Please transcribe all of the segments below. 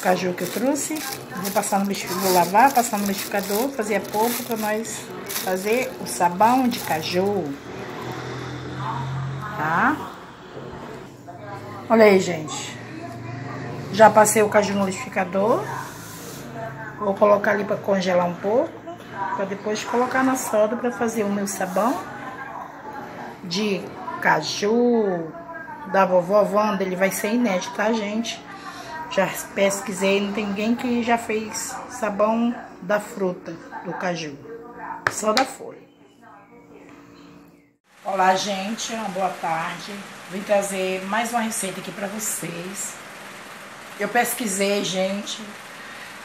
caju que eu trouxe. Vou passar no vou lavar, passar no liquidificador, fazer a para nós fazer o sabão de caju. Tá? Olha aí, gente. Já passei o caju no liquidificador. Vou colocar ali para congelar um pouco, para depois colocar na soda para fazer o meu sabão de caju da vovó Wanda, ele vai ser inédito, tá, gente? Já pesquisei, não tem ninguém que já fez sabão da fruta do caju, só da folha. Olá, gente, uma boa tarde. Vim trazer mais uma receita aqui para vocês. Eu pesquisei, gente,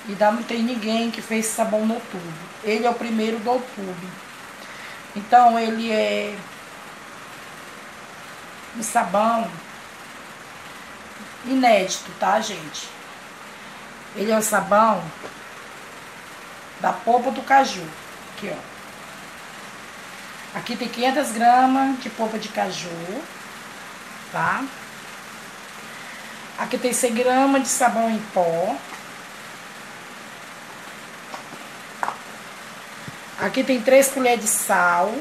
e não tem ninguém que fez sabão no tubo. Ele é o primeiro do tubo. Então, ele é um sabão inédito, tá, gente? Ele é o sabão da polpa do caju. Aqui, ó. Aqui tem 500 gramas de polpa de caju, tá? Aqui tem 100 gramas de sabão em pó. Aqui tem 3 colheres de sal.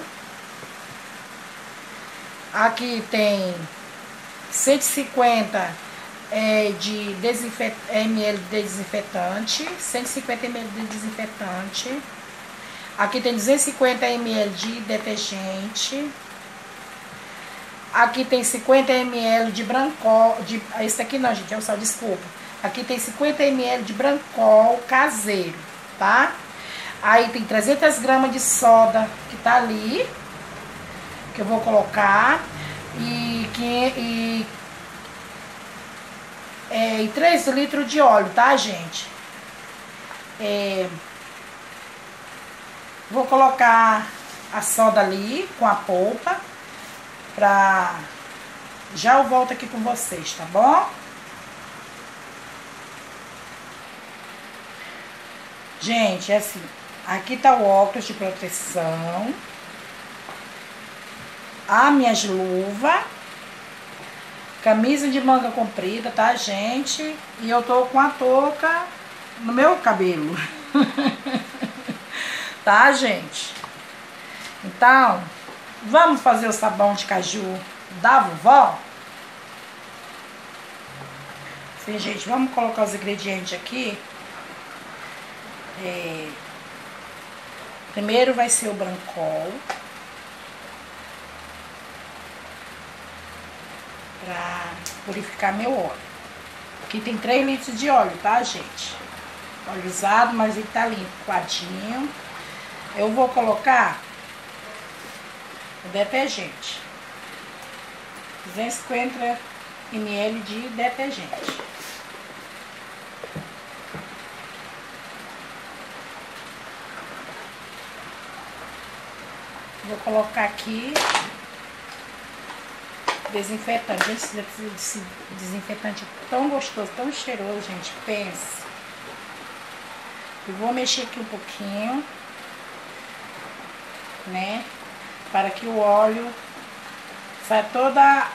Aqui tem 150 é, de desinfet, ml de desinfetante, 150 ml de desinfetante. Aqui tem 250 ml de detergente. Aqui tem 50 ml de brancol, de, esse aqui não, gente, é o sal, desculpa. Aqui tem 50 ml de brancol caseiro, tá? Aí tem 300 gramas de soda que tá ali que eu vou colocar e, que, e, é, e 3 litros de óleo, tá, gente? É, vou colocar a soda ali com a polpa pra... Já eu volto aqui com vocês, tá bom? Gente, é assim, aqui tá o óculos de proteção as minhas luvas, camisa de manga comprida, tá, gente? E eu tô com a touca no meu cabelo. tá, gente? Então, vamos fazer o sabão de caju da vovó? Sim, gente, vamos colocar os ingredientes aqui. É... Primeiro vai ser o brancol. Pra purificar meu óleo. Aqui tem 3 litros de óleo, tá, gente? Óleo usado, mas ele tá limpo, quadinho. Eu vou colocar o detergente. 250 ml de detergente. Vou colocar aqui desinfetante. Esse desinfetante é tão gostoso, tão cheiroso, gente. Pense. Eu vou mexer aqui um pouquinho, né? Para que o óleo saia toda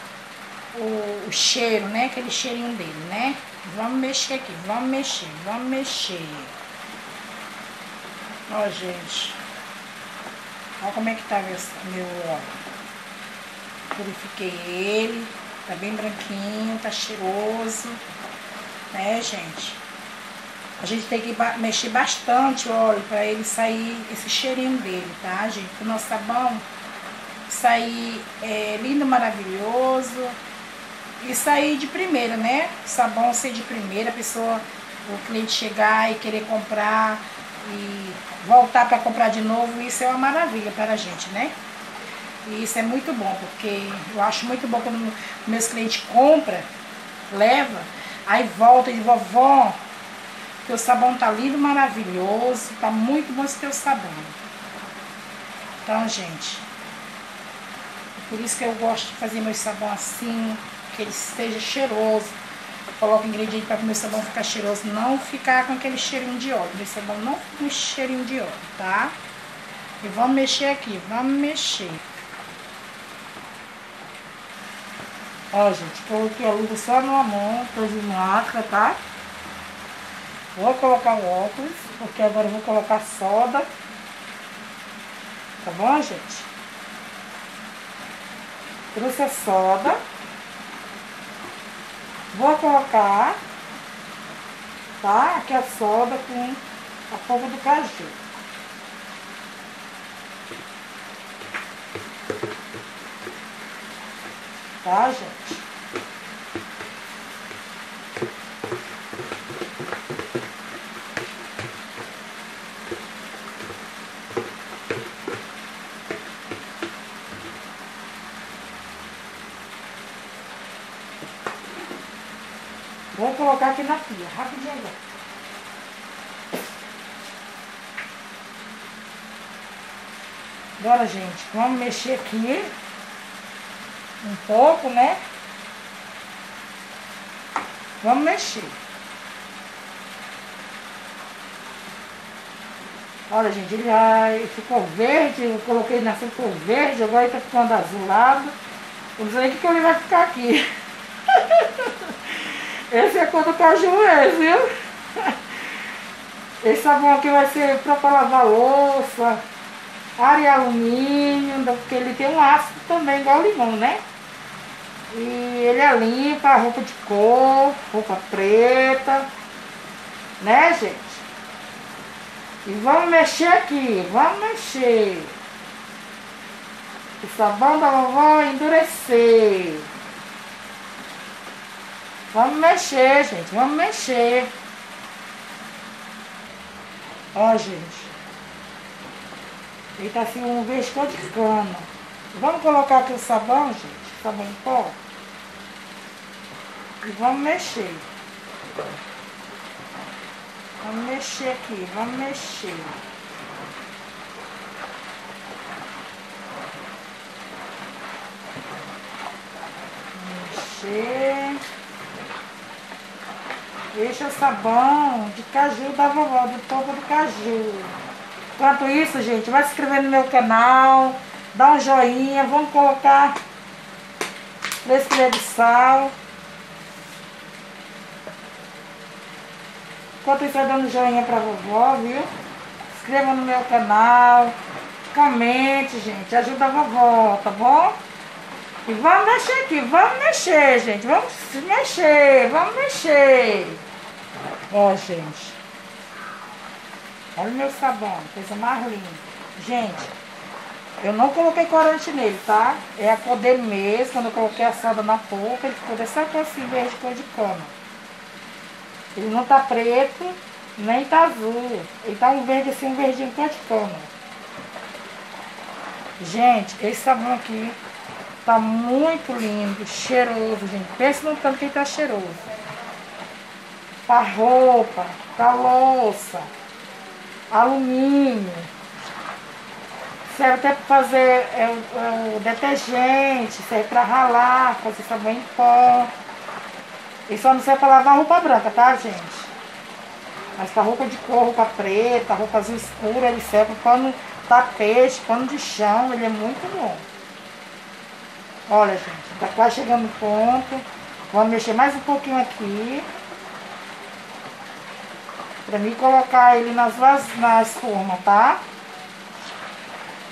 o, o cheiro, né? Aquele cheirinho dele, né? Vamos mexer aqui, vamos mexer, vamos mexer. Ó, gente. Olha como é que tá meu óleo purifiquei ele, tá bem branquinho, tá cheiroso, né, gente? A gente tem que mexer bastante o óleo para ele sair esse cheirinho dele, tá, gente? O nosso sabão sair é, lindo, maravilhoso e sair de primeira, né? O sabão ser de primeira, a pessoa, o cliente chegar e querer comprar e voltar para comprar de novo, isso é uma maravilha para a gente, né? E isso é muito bom, porque eu acho muito bom quando meus clientes compram, leva, aí volta e diz, vovó, teu sabão tá lindo, maravilhoso, tá muito bom esse teu sabão. Então, gente, é por isso que eu gosto de fazer meu sabão assim, que ele esteja cheiroso. Coloco ingrediente para o meu sabão ficar cheiroso, não ficar com aquele cheirinho de óleo. Meu sabão não fica com cheirinho de óleo, tá? E vamos mexer aqui, vamos mexer. Ó, gente, coloquei a luva só numa mão, tô de máscara, tá? Vou colocar o óculos, porque agora eu vou colocar soda. Tá bom, gente? Trouxe a soda. Vou colocar, tá? Aqui a soda com a polpa do caju. Tá, gente? Vou colocar aqui na pia, rapidinho agora. Agora, gente, vamos mexer aqui um pouco, né? Vamos mexer. Olha, gente, ele já ficou verde, eu coloquei na frente, ficou verde, agora ele tá ficando azulado. Não sei que, ele vai ficar aqui. Esse é quando caju é, viu? Esse sabão aqui vai ser para lavar louça, área alumínio, porque ele tem um ácido também, igual limão, né? E ele é limpa, roupa de cor, roupa preta, né, gente? E vamos mexer aqui, vamos mexer. O sabão da vovó endurecer. Vamos mexer, gente. Vamos mexer. Ó, gente. Ele tá assim um cor de cana. Vamos colocar aqui o sabão, gente. Sabão em pó. E vamos mexer. Vamos mexer aqui. Vamos mexer. Mexer. É o sabão de caju da vovó, do topo do caju. Enquanto isso, gente, vai se inscrever no meu canal, dá um joinha, vamos colocar 3 colheres de sal. Enquanto isso, vai dando joinha pra vovó, viu? Se inscreva no meu canal, comente, gente, ajuda a vovó, tá bom? E vamos mexer aqui, vamos mexer, gente, vamos mexer, vamos mexer. Ó, gente. Olha o meu sabão, coisa mais linda. Gente, eu não coloquei corante nele, tá? É a cor dele mesmo. Quando eu coloquei a soda na polpa, ele ficou dessa cor assim, verde cor de cana. Ele não tá preto, nem tá azul. Ele tá um verde assim, um verdinho cor de cana. Gente, esse sabão aqui tá muito lindo, cheiroso, gente. Pensa no tanto que ele tá cheiroso para roupa, para louça, alumínio. Serve até para fazer é, é, detergente, serve para ralar, fazer sabão em pó. E só não serve para lavar roupa branca, tá, gente? Mas para roupa de cor, roupa preta, roupa azul escura, ele serve para tapete, pano de chão, ele é muito bom. Olha, gente, tá quase chegando no ponto. Vamos mexer mais um pouquinho aqui. Pra mim colocar ele nas, nas formas, tá?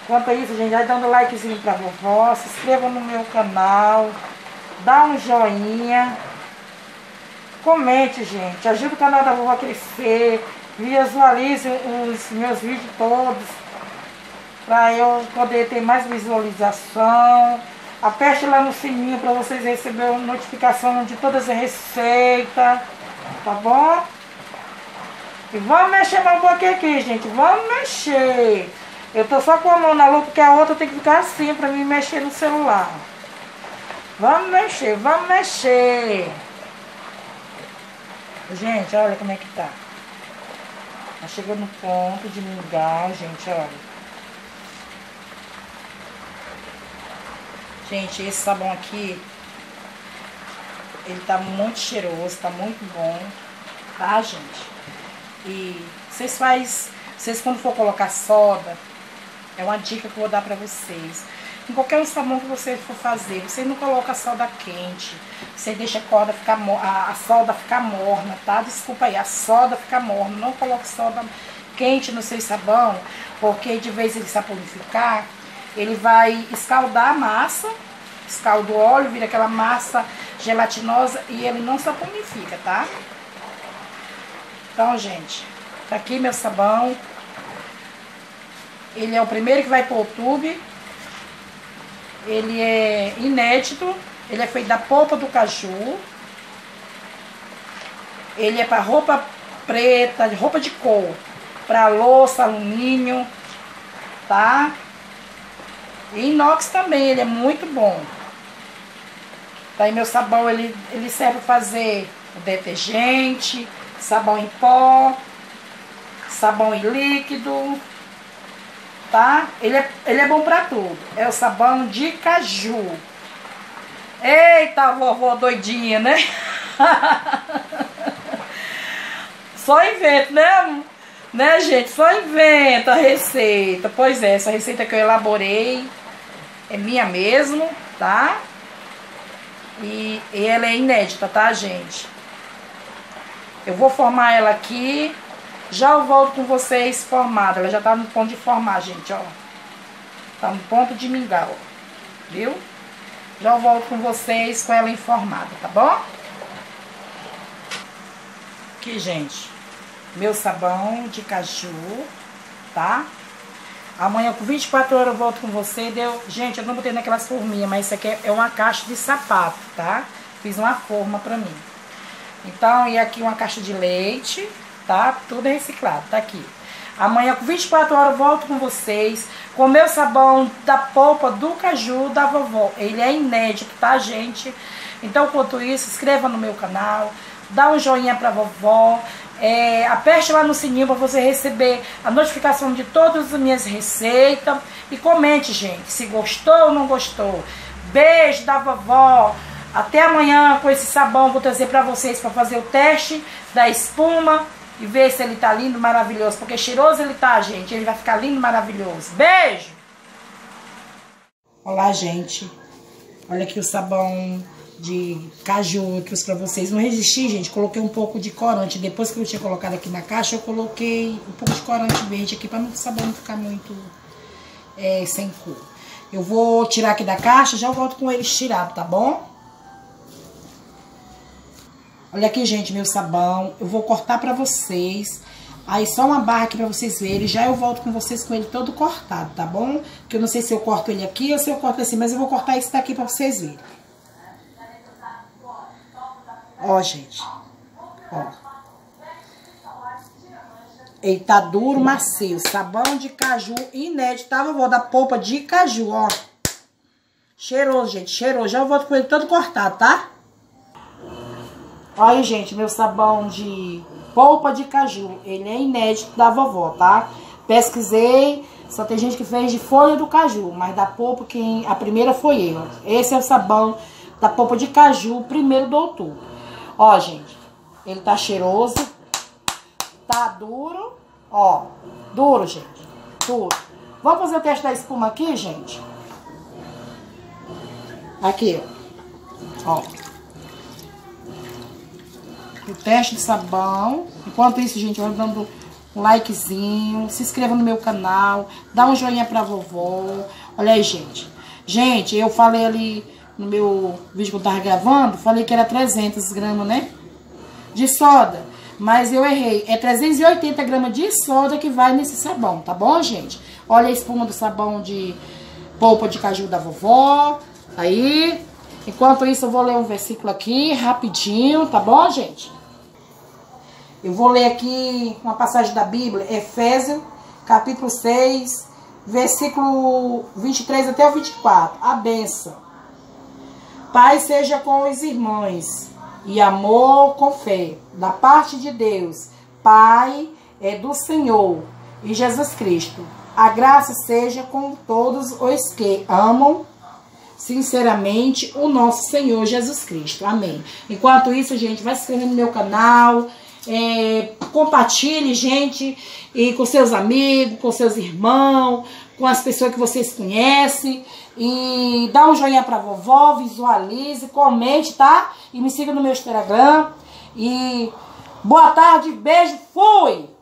Enquanto isso, gente, vai dando likezinho pra vovó, se inscreva no meu canal, dá um joinha, comente, gente, ajuda o canal da vovó a crescer, visualize os meus vídeos todos, para eu poder ter mais visualização. Aperte lá no sininho para vocês receberem notificação de todas as receitas, tá bom? Vamos mexer mais um pouquinho aqui, gente. Vamos mexer. Eu tô só com a mão na lua porque a outra tem que ficar assim pra mim mexer no celular. Vamos mexer, vamos mexer. Gente, olha como é que tá. Tá chegando no ponto de mingau, gente, olha. Gente, esse sabão aqui, ele tá muito cheiroso, tá muito bom, tá, gente? E vocês faz, vocês quando for colocar soda, é uma dica que eu vou dar para vocês. em qualquer sabão que você for fazer, você não coloca a solda quente, você deixa a corda ficar a, a solda ficar morna, tá? Desculpa aí, a solda ficar morna, não coloque solda quente no seu sabão, porque de vez ele saponificar, ele vai escaldar a massa, escalda o óleo, vira aquela massa gelatinosa e ele não saponifica, tá? Então, gente, tá aqui meu sabão. Ele é o primeiro que vai pro YouTube. Ele é inédito. Ele é feito da polpa do caju. Ele é para roupa preta, roupa de cor. Para louça, alumínio, tá? E inox também, ele é muito bom. Daí meu sabão, ele, ele serve para fazer o detergente, sabão em pó, sabão em líquido, tá? Ele é, ele é bom para tudo. É o sabão de caju. Eita, vovó doidinha, né? Só invento, né? Né, gente? Só inventa a receita. Pois é, essa receita que eu elaborei é minha mesmo, tá? E, e ela é inédita, tá, gente? Eu vou formar ela aqui. Já eu volto com vocês formada. Ela já tá no ponto de formar, gente, ó. Tá no ponto de mingau, viu? Já eu volto com vocês com ela informada, tá bom? Aqui, gente. Meu sabão de caju, tá? Amanhã com 24 horas eu volto com você. Deu... Gente, eu não botei naquelas forminhas, mas isso aqui é uma caixa de sapato, tá? Fiz uma forma pra mim. Então, e aqui uma caixa de leite, tá? Tudo reciclado, tá aqui. Amanhã com 24 horas eu volto com vocês com meu sabão da polpa do caju da vovó. Ele é inédito, tá, gente? Então, enquanto isso, inscreva no meu canal, dá um joinha pra vovó, é, aperte lá no sininho para você receber a notificação de todas as minhas receitas. E comente, gente, se gostou ou não gostou. Beijo da vovó. Até amanhã com esse sabão vou trazer para vocês para fazer o teste da espuma e ver se ele tá lindo, maravilhoso. Porque cheiroso ele tá, gente. Ele vai ficar lindo, maravilhoso. Beijo! Olá, gente. Olha aqui o sabão de caju eu trouxe pra vocês. Não resisti, gente. Coloquei um pouco de corante. Depois que eu tinha colocado aqui na caixa, eu coloquei um pouco de corante verde aqui pra o sabão não ficar muito é, sem cor. Eu vou tirar aqui da caixa, já volto com eles tirados, tá bom? Olha aqui, gente, meu sabão. Eu vou cortar pra vocês. Aí só uma barra aqui pra vocês verem. Já eu volto com vocês com ele todo cortado, tá bom? Que eu não sei se eu corto ele aqui ou se eu corto assim, mas eu vou cortar esse daqui pra vocês verem. Ó, gente. Ó. Ele tá duro, macio. Sabão de caju inédito, tá, vovó? Da polpa de caju, ó. Cheiroso, gente. Cheiroso. Já eu volto com ele todo cortado, tá? Olha gente, meu sabão de polpa de caju. Ele é inédito da vovó, tá? Pesquisei, só tem gente que fez de folha do caju, mas da polpa, quem a primeira foi eu. Esse é o sabão da polpa de caju, primeiro do outubro. Ó, gente, ele tá cheiroso, tá duro, ó, duro, gente, duro. Vamos fazer o teste da espuma aqui, gente? Aqui, ó. O teste de sabão. Enquanto isso, gente, eu dando um likezinho, se inscreva no meu canal, dá um joinha pra vovó. Olha aí, gente. Gente, eu falei ali no meu vídeo que eu tava gravando, falei que era 300 gramas, né? De soda. Mas eu errei. É 380 gramas de soda que vai nesse sabão, tá bom, gente? Olha a espuma do sabão de polpa de caju da vovó. Aí. Enquanto isso, eu vou ler um versículo aqui, rapidinho, tá bom, gente? Eu vou ler aqui uma passagem da Bíblia, Efésios, capítulo 6, versículo 23 até o 24. A benção. Paz seja com os irmãos e amor com fé, da parte de Deus, Pai é do Senhor e Jesus Cristo. A graça seja com todos os que amam sinceramente o nosso Senhor Jesus Cristo. Amém. Enquanto isso, gente, vai se inscrever no meu canal, É, compartilhe, gente, e com seus amigos, com seus irmãos, com as pessoas que vocês conhecem. E dá um joinha pra vovó, visualize, comente, tá? E me siga no meu Instagram. E boa tarde, beijo, fui!